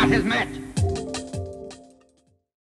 got his match.